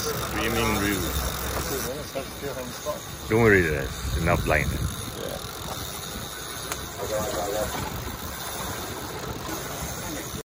Swimming room. Don't worry, there's enough line. Yeah.